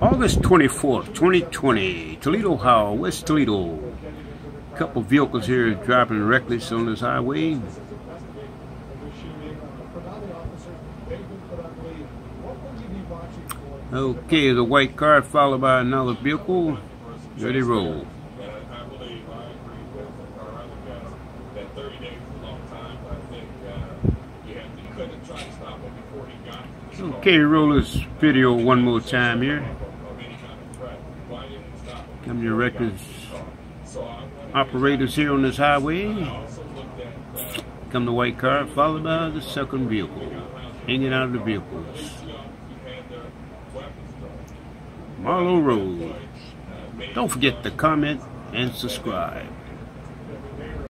August 24th, 2020, Toledo, Ohio, West Toledo. Couple vehicles here driving reckless on this highway. Okay, the white car followed by another vehicle. Ready roll. Okay, roll this video one more time here. Come your records operators here on this highway. Come the white car, followed by the second vehicle, hanging out of the vehicles. Marlow Road. Don't forget to comment and subscribe.